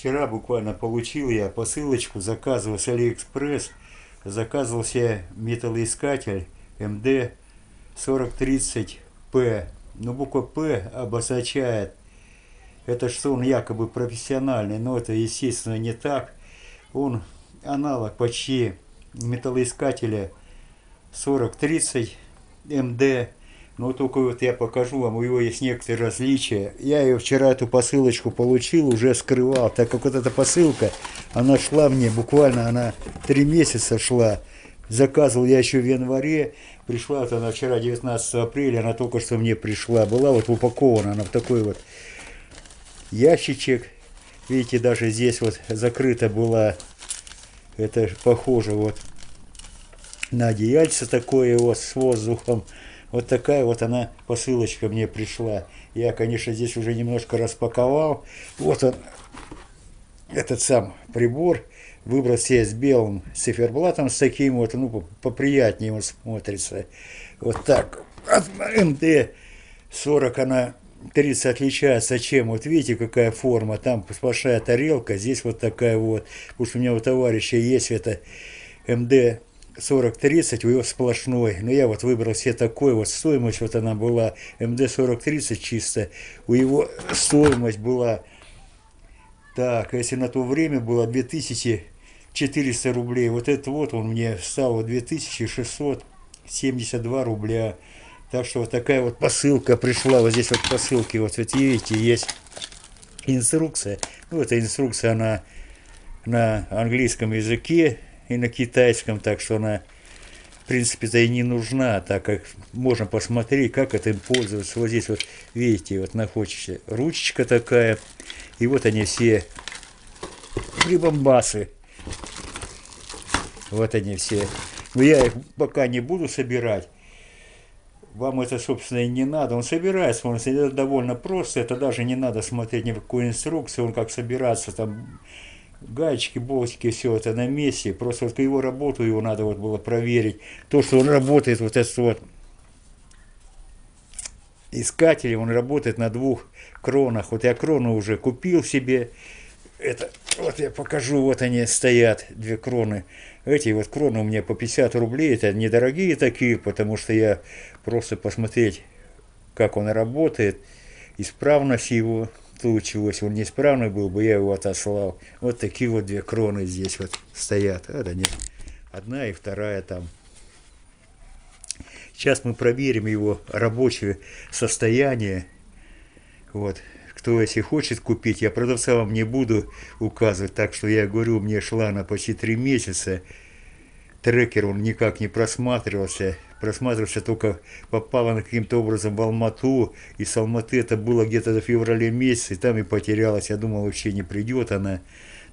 Вчера буквально получил я посылочку, заказывал с Алиэкспресс, заказывал себе металлоискатель МД 4030П. Но буква П обозначает, это что он якобы профессиональный, но это естественно не так. Он аналог почти металлоискателя 4030 МД но только вот я покажу вам, у него есть некоторые различия. Я ее вчера, эту посылочку получил, уже вскрывал, так как вот эта посылка, она шла мне, буквально она три месяца шла. Заказывал я еще в январе, пришла вот она вчера, 19 апреля, она только что мне пришла. Была вот упакована она в такой вот ящичек. Видите, даже здесь вот закрыта была, это похоже вот на одеяльце такое вот с воздухом. Вот такая вот она посылочка мне пришла. Я, конечно, здесь уже немножко распаковал. Вот он, этот сам прибор. Выбрал себе с белым циферблатом, с таким вот, ну, поприятнее он смотрится. Вот так. От МД-40 она 30 отличается чем? Вот видите, какая форма. Там сплошная тарелка, здесь вот такая вот. Потому у меня у товарища есть это МД 40-30, у него сплошной. Но я вот выбрал себе такой, вот стоимость вот она была, МД 40-30 чисто, у его стоимость была, так, если на то время было 2400 рублей, вот это вот он мне стал 2672 рубля. Так что вот такая вот посылка пришла, вот здесь вот посылки, вот, вот видите, есть инструкция. Ну, эта инструкция, она на английском языке, и на китайском, так что она, в принципе-то и не нужна, так как можно посмотреть, как этим пользоваться. Вот здесь вот, видите, вот находится ручечка такая, и вот они все прибамбасы. Вот они все. Но я их пока не буду собирать. Вам это, собственно, и не надо. Он собирается, он это довольно просто. Это даже не надо смотреть никакую инструкцию, он как собираться там гаечки, болтики, все это на месте. Просто вот его работу его надо вот было проверить. То, что он работает, вот этот вот искатель, он работает на двух кронах. Вот я крону уже купил себе. Это, вот я покажу, вот они стоят, две кроны. Эти вот кроны у меня по 50 рублей, это недорогие такие, потому что я просто посмотреть, как он работает, исправность его, случилось, он неисправный был бы, я его отослал. Вот такие вот две кроны здесь вот стоят. Это нет. Одна и вторая там. Сейчас мы проверим его рабочее состояние. Вот. Кто, если хочет купить, я продавца вам не буду указывать, так что я говорю, мне шла на почти три месяца. Трекер, он никак не просматривался просматривался только попала на каким-то образом в Алмату, и с Алматы это было где-то до февраля месяца, и там и потерялась. Я думал, вообще не придет она.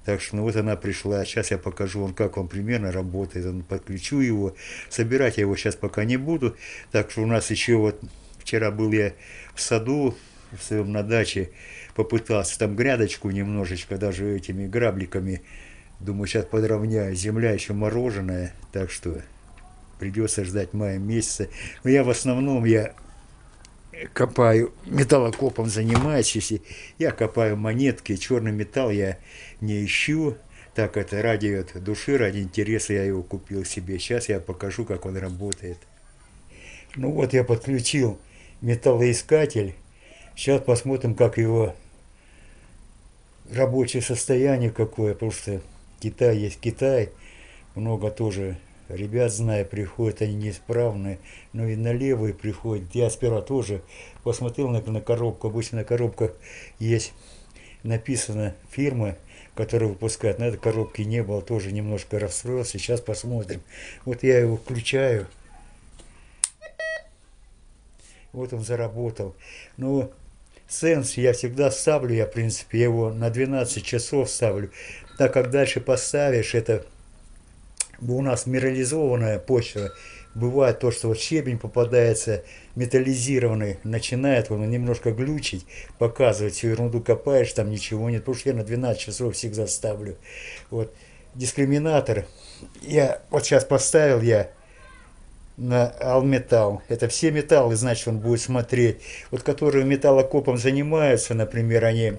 Так что ну вот она пришла. Сейчас я покажу вам, как он примерно работает. Он подключу его. Собирать я его сейчас пока не буду. Так что у нас еще вот вчера был я в саду, в своем на даче, попытался там грядочку немножечко, даже этими грабликами. Думаю, сейчас подровняю. Земля еще мороженая, так что придется ждать мая месяца. Но я в основном, я копаю, металлокопом занимаюсь, если я копаю монетки, черный металл я не ищу, так это ради это, души, ради интереса я его купил себе. Сейчас я покажу, как он работает. Ну вот я подключил металлоискатель. Сейчас посмотрим, как его рабочее состояние какое, что Китай есть Китай, много тоже Ребят, знаю, приходят они неисправные, но и на левые приходят. Я сперва тоже посмотрел на, на коробку. Обычно на коробках есть написано фирма, которая выпускает. На этой коробке не было, тоже немножко расстроился. Сейчас посмотрим. Вот я его включаю. Вот он заработал. Но сенс я всегда ставлю, я в принципе его на 12 часов ставлю. Так как дальше поставишь, это у нас минерализованная почва, бывает то, что вот щебень попадается металлизированный, начинает он немножко глючить, показывать всю ерунду копаешь, там ничего нет, потому что я на 12 часов всегда ставлю. Вот. Дискриминатор, я вот сейчас поставил я на алметалл. Это все металлы, значит, он будет смотреть. Вот которые металлокопом занимаются, например, они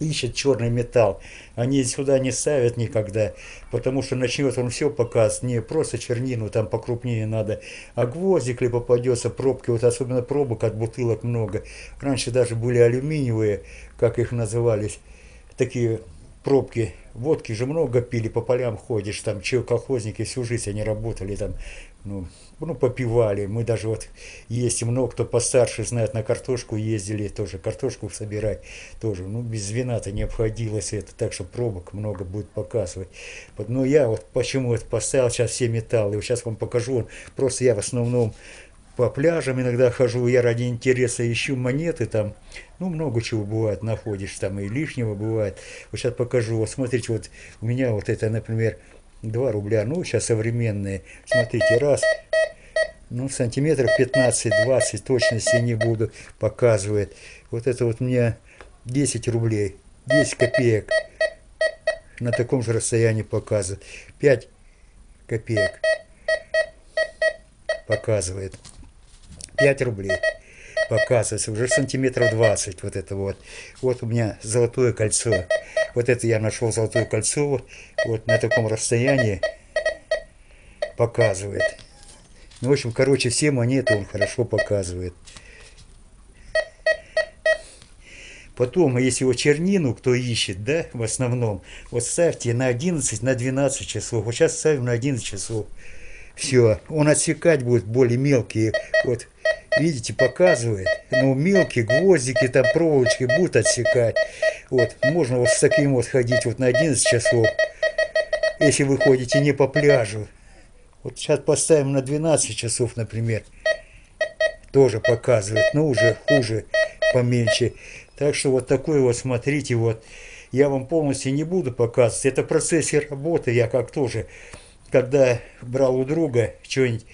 ищет черный металл. Они сюда не ставят никогда, потому что начнет он все показывать, не просто чернину, там покрупнее надо, а гвоздик ли попадется, пробки, вот особенно пробок от бутылок много. Раньше даже были алюминиевые, как их назывались, такие пробки. Водки же много пили, по полям ходишь, там, че, колхозники всю жизнь они работали там, ну, ну, попивали. Мы даже вот есть много кто постарше знает, на картошку ездили тоже, картошку собирать тоже. Ну, без вина-то не обходилось это, так что пробок много будет показывать. Но я вот почему это поставил сейчас все металлы, сейчас вам покажу, просто я в основном по пляжам иногда хожу, я ради интереса ищу монеты там, ну, много чего бывает, находишь там, и лишнего бывает. Вот сейчас покажу, вот смотрите, вот у меня вот это, например, 2 рубля, ну, сейчас современные, смотрите, раз, ну, сантиметров 15-20, точности не буду, показывает. Вот это вот мне 10 рублей, 10 копеек на таком же расстоянии показывает. 5 копеек показывает. 5 рублей показывается, уже сантиметров 20 вот это вот. Вот у меня золотое кольцо. Вот это я нашел золотое кольцо, вот на таком расстоянии показывает. Ну, в общем, короче, все монеты он хорошо показывает. Потом, если его чернину кто ищет, да, в основном, вот ставьте на 11, на 12 часов. Вот сейчас ставим на 11 часов. Все, он отсекать будет более мелкие. Вот, видите, показывает. Ну, мелкие гвоздики, там проволочки будут отсекать. Вот, можно вот с таким вот ходить вот на 11 часов, если вы ходите не по пляжу. Вот сейчас поставим на 12 часов, например. Тоже показывает, но уже хуже, поменьше. Так что вот такой вот, смотрите, вот. Я вам полностью не буду показывать. Это в процессе работы. Я как тоже, когда брал у друга что-нибудь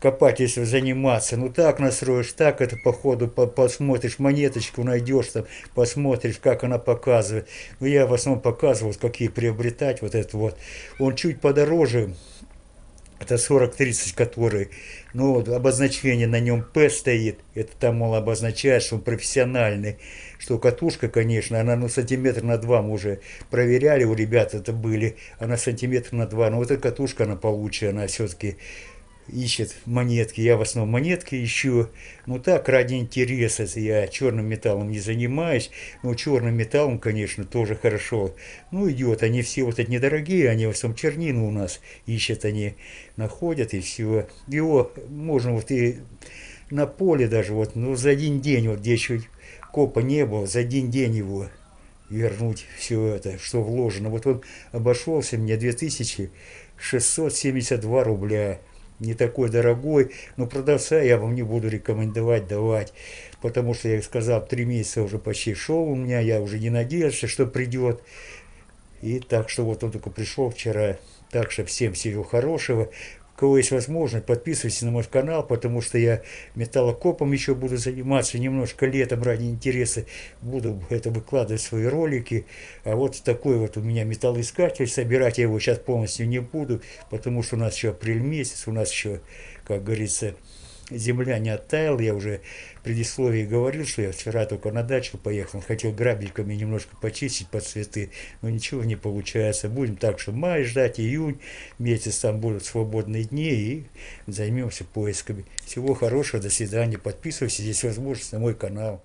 копать, если заниматься. Ну так настроишь, так это по ходу по посмотришь, монеточку найдешь там, посмотришь, как она показывает. Ну я в основном показывал, какие приобретать вот это вот. Он чуть подороже, это 40-30, который, ну, обозначение на нем П стоит, это там, мол, обозначает, что он профессиональный, что катушка, конечно, она, ну, сантиметр на два мы уже проверяли, у ребят это были, она сантиметр на два, но вот эта катушка, она получше, она все-таки ищет монетки. Я в основном монетки ищу. Ну так, ради интереса. Я черным металлом не занимаюсь. Но черным металлом, конечно, тоже хорошо. Ну, идет. Они все вот эти недорогие, они в основном чернину у нас ищут, они находят и все. Его можно вот и на поле даже вот, ну, за один день, вот где еще копа не было, за один день его вернуть все это, что вложено. Вот он обошелся мне 2672 рубля не такой дорогой, но продавца я вам не буду рекомендовать давать, потому что, я сказал, три месяца уже почти шел у меня, я уже не надеялся, что придет. И так что вот он только пришел вчера. Так что всем всего хорошего кого есть возможность, подписывайтесь на мой канал, потому что я металлокопом еще буду заниматься немножко летом ради интереса. Буду это выкладывать свои ролики. А вот такой вот у меня металлоискатель. Собирать я его сейчас полностью не буду, потому что у нас еще апрель месяц, у нас еще, как говорится, земля не оттаяла, я уже в предисловии говорил, что я вчера только на дачу поехал, хотел грабельками немножко почистить под цветы, но ничего не получается. Будем так, что май ждать, июнь, месяц там будут свободные дни и займемся поисками. Всего хорошего, до свидания, подписывайся, здесь возможность на мой канал.